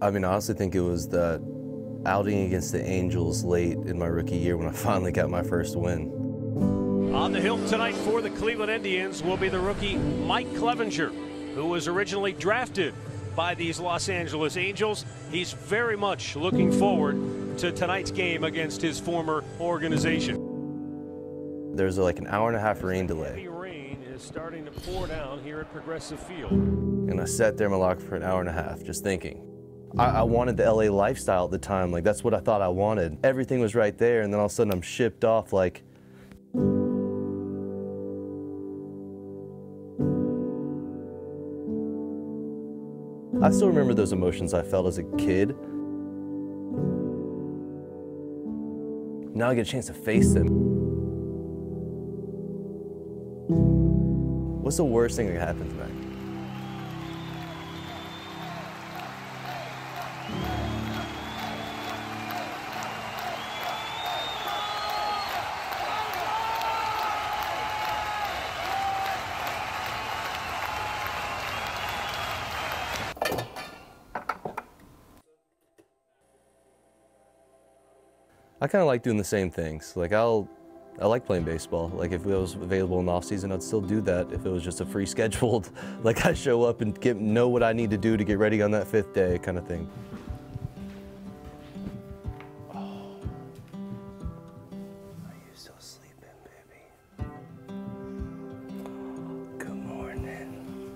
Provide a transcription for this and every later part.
I mean, I honestly think it was that outing against the Angels late in my rookie year when I finally got my first win. On the hill tonight for the Cleveland Indians will be the rookie Mike Clevinger, who was originally drafted by these Los Angeles Angels. He's very much looking forward to tonight's game against his former organization. There's like an hour and a half rain delay. Heavy rain is starting to pour down here at Progressive Field. And I sat there in my locker for an hour and a half just thinking. I, I, wanted the LA lifestyle at the time. Like, that's what I thought I wanted. Everything was right there, and then all of a sudden I'm shipped off like, I still remember those emotions I felt as a kid. Now I get a chance to face them. What's the worst thing that could happen tonight? I kind of like doing the same things. Like I'll, I like playing baseball. Like if it was available in the off season, I'd still do that. If it was just a free scheduled, like I show up and get know what I need to do to get ready on that fifth day, kind of thing. Oh. Are you still sleeping, baby? Good morning.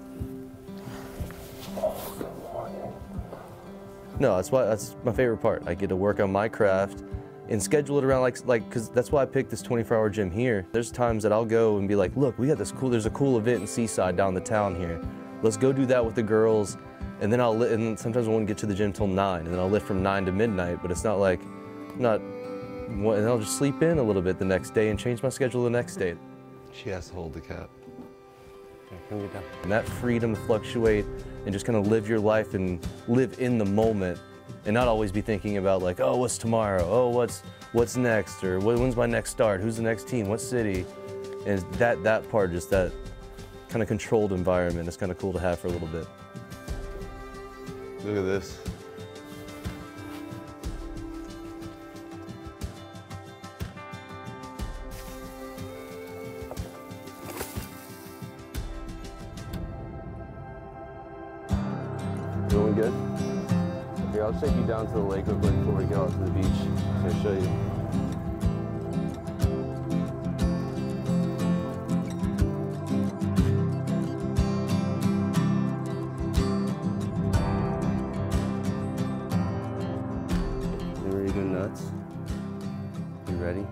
Oh, good morning. No, that's why that's my favorite part. I get to work on my craft and schedule it around like like because that's why I picked this 24-hour gym here. There's times that I'll go and be like, look, we got this cool. There's a cool event in Seaside down the town here. Let's go do that with the girls, and then I'll and sometimes I won't get to the gym till nine, and then I'll lift from nine to midnight. But it's not like not. And I'll just sleep in a little bit the next day and change my schedule the next day. She has to hold the cap. And that freedom to fluctuate and just kind of live your life and live in the moment and not always be thinking about like, oh, what's tomorrow? Oh, what's what's next? Or when's my next start? Who's the next team? What city? And that that part, just that kind of controlled environment, is kind of cool to have for a little bit. Look at this. Doing good? Here, I'll take you down to the lake real quick before we go out to the beach. I'll show you. You ready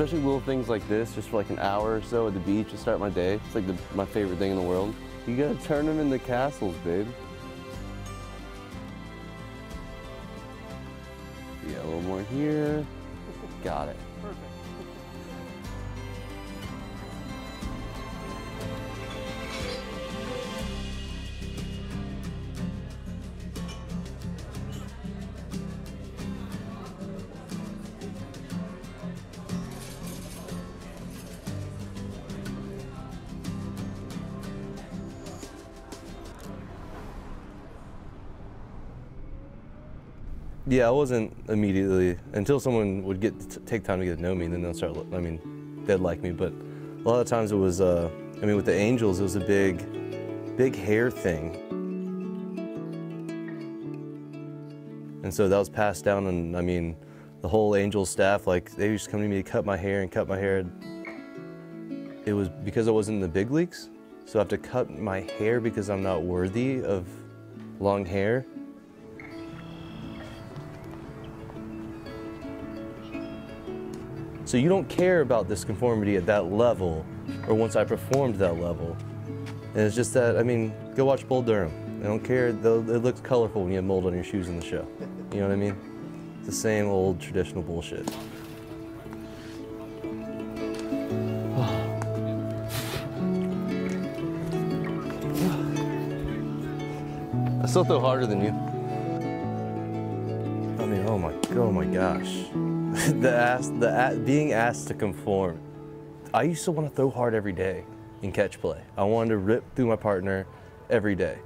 especially little things like this, just for like an hour or so at the beach to start my day. It's like the, my favorite thing in the world. You gotta turn them into castles, babe. Yeah, a little more here. Got it. Yeah, I wasn't immediately until someone would get take time to get to know me, and then they'll start. I mean, they'd like me, but a lot of times it was. Uh, I mean, with the Angels, it was a big, big hair thing, and so that was passed down. And I mean, the whole Angels staff, like they used to come to me to cut my hair and cut my hair. It was because I wasn't in the big leagues, so I have to cut my hair because I'm not worthy of long hair. So you don't care about this conformity at that level or once I performed that level. And it's just that, I mean, go watch Bull Durham. I don't care, though it looks colorful when you have mold on your shoes in the show. You know what I mean? It's the same old traditional bullshit. I still throw harder than you. I mean, oh my, oh my gosh. the ask, the being asked to conform. I used to want to throw hard every day in catch play. I wanted to rip through my partner every day.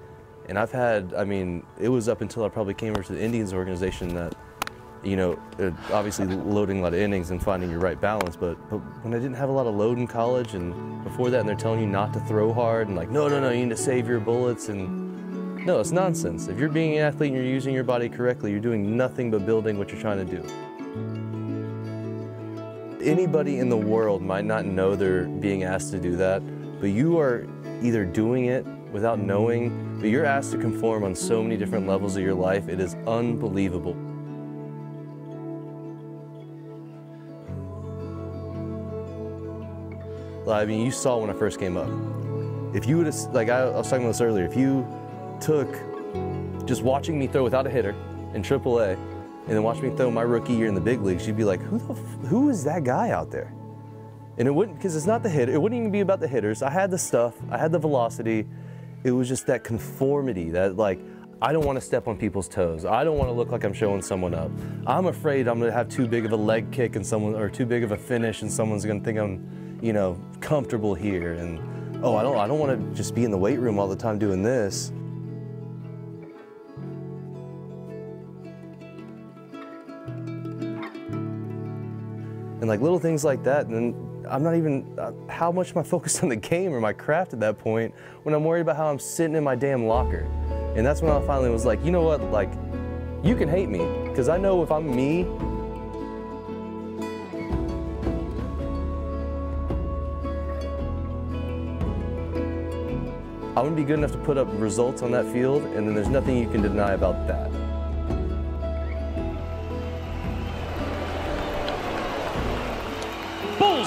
And I've had, I mean, it was up until I probably came over to the Indians organization that, you know, obviously loading a lot of innings and finding your right balance. But, but when I didn't have a lot of load in college and before that, and they're telling you not to throw hard and like, no, no, no, you need to save your bullets. And no, it's nonsense. If you're being an athlete and you're using your body correctly, you're doing nothing but building what you're trying to do anybody in the world might not know they're being asked to do that, but you are either doing it without knowing, but you're asked to conform on so many different levels of your life. It is unbelievable. I mean, you saw when I first came up. If you would have, like I, was talking about this earlier, if you took just watching me throw without a hitter in AAA, and then watch me throw my rookie year in the big leagues, you'd be like, who the, who is that guy out there? And it wouldn't, because it's not the hit. It wouldn't even be about the hitters. I had the stuff. I had the velocity. It was just that conformity that like, I don't want to step on people's toes. I don't want to look like I'm showing someone up. I'm afraid I'm going to have too big of a leg kick and someone, or too big of a finish and someone's going to think I'm, you know, comfortable here. And, oh, I don't, I don't want to just be in the weight room all the time doing this. And like little things like that, and I'm not even, uh, how much am I focused on the game or my craft at that point when I'm worried about how I'm sitting in my damn locker. And that's when I finally was like, you know what, like, you can hate me, because I know if I'm me, I'm gonna be good enough to put up results on that field, and then there's nothing you can deny about that.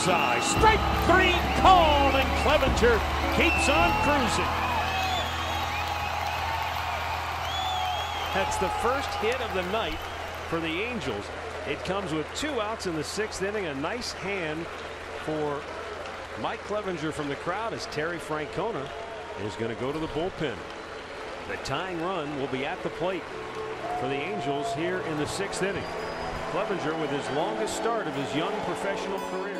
Bullseye. Strike three called, and Clevinger keeps on cruising. That's the first hit of the night for the Angels. It comes with two outs in the sixth inning. A nice hand for Mike Clevinger from the crowd as Terry Francona is going to go to the bullpen. The tying run will be at the plate for the Angels here in the sixth inning. Clevinger with his longest start of his young professional career.